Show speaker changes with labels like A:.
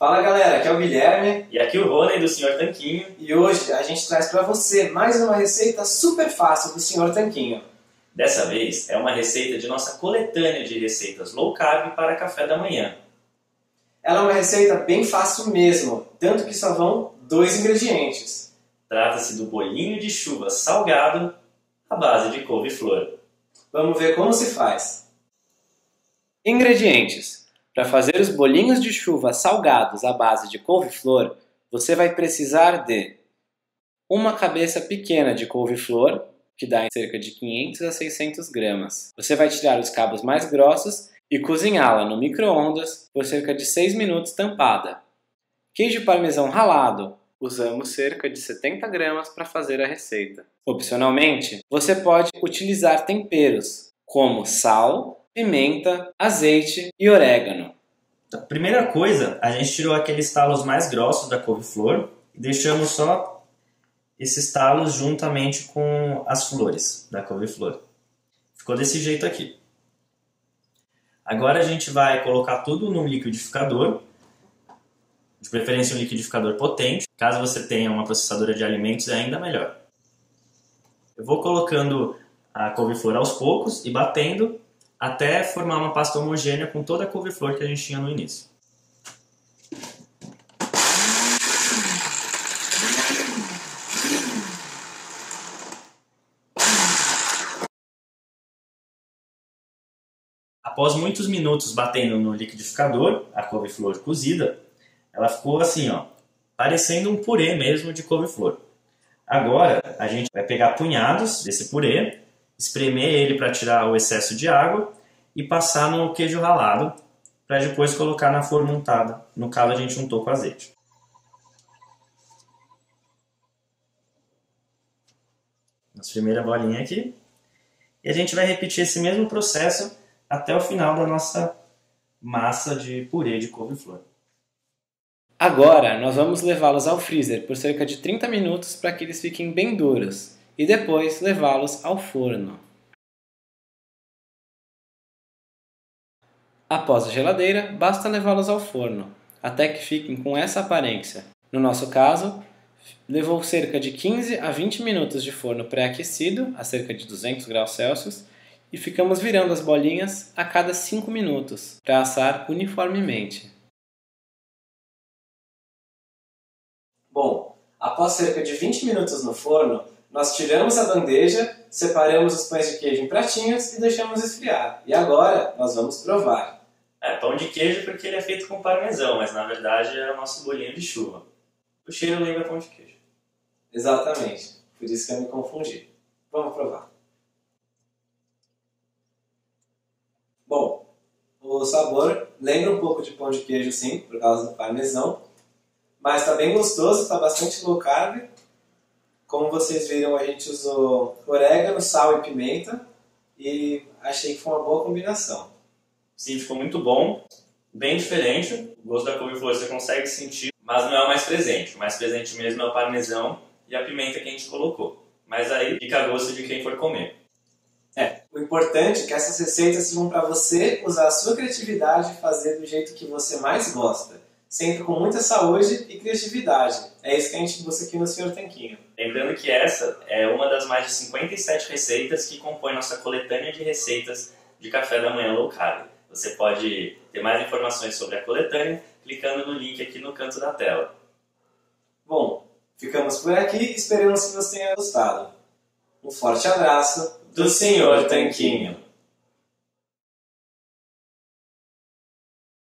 A: Fala galera, aqui é o Guilherme
B: E aqui o Rony do Senhor Tanquinho.
A: e hoje a gente traz para você mais uma receita super fácil do Senhor Tanquinho.
B: Dessa vez é uma receita de nossa coletânea de receitas low carb para café da manhã.
A: Ela é uma receita bem fácil mesmo, tanto que só vão dois ingredientes.
B: Trata-se do bolinho de chuva salgado à base de couve-flor.
A: Vamos ver como se faz. Ingredientes: Para fazer os bolinhos de chuva salgados à base de couve-flor, você vai precisar de uma cabeça pequena de couve-flor, que dá cerca de 500 a 600 gramas. Você vai tirar os cabos mais grossos e cozinhá-la no micro-ondas por cerca de 6 minutos tampada. Queijo parmesão ralado. Usamos cerca de 70 gramas para fazer a receita. Opcionalmente, você pode utilizar temperos como sal, pimenta, azeite e orégano.
B: A primeira coisa, a gente tirou aqueles talos mais grossos da couve-flor e deixamos só esses talos juntamente com as flores da couve-flor. Ficou desse jeito aqui. Agora a gente vai colocar tudo no liquidificador, de preferência um liquidificador potente. Caso você tenha uma processadora de alimentos, é ainda melhor. Eu vou colocando a couve-flor aos poucos e batendo até formar uma pasta homogênea com toda a couve-flor que a gente tinha no início. Após muitos minutos batendo no liquidificador, a couve-flor cozida, ela ficou assim, ó, parecendo um purê mesmo de couve-flor. Agora a gente vai pegar punhados desse purê, espremer ele para tirar o excesso de água e passar no queijo ralado para depois colocar na forma untada. No caso a gente untou com azeite. Nossa primeira bolinha aqui. E a gente vai repetir esse mesmo processo até o final da nossa massa de purê de couve-flor.
A: Agora nós vamos levá-los ao freezer por cerca de 30 minutos para que eles fiquem bem duros e depois levá-los ao forno. Após a geladeira, basta levá-los ao forno até que fiquem com essa aparência. No nosso caso, levou cerca de 15 a 20 minutos de forno pré-aquecido a cerca de 200 graus Celsius e ficamos virando as bolinhas a cada 5 minutos para assar uniformemente. Bom, após cerca de 20 minutos no forno, nós tiramos a bandeja, separamos os pães de queijo em pratinhos e deixamos esfriar. E agora nós vamos provar.
B: É, pão de queijo porque ele é feito com parmesão, mas na verdade é o nosso bolinho de chuva. O cheiro lembra pão de queijo.
A: Exatamente, por isso que eu me confundi. Vamos provar. Bom, o sabor lembra um pouco de pão de queijo, sim, por causa do parmesão, mas está bem gostoso, está bastante low carb. Como vocês viram, a gente usou orégano, sal e pimenta e achei que foi uma boa combinação.
B: Sim, ficou muito bom, bem diferente. O gosto da couve-flor você consegue sentir, mas não é o mais presente. O mais presente mesmo é o parmesão e a pimenta que a gente colocou. Mas aí fica a gosto de quem for comer.
A: É, o importante é que essas receitas sirvam para você usar a sua criatividade e fazer do jeito que você mais gosta. Sempre com muita saúde e criatividade. É isso que a gente busca aqui no Senhor Tanquinho.
B: Lembrando que essa é uma das mais de 57 receitas que compõem nossa coletânea de receitas de café da manhã low carb. Você pode ter mais informações sobre a coletânea clicando no link aqui no canto da tela.
A: Bom, ficamos por aqui esperamos que você tenha gostado. Um forte abraço do Senhor Tanquinho.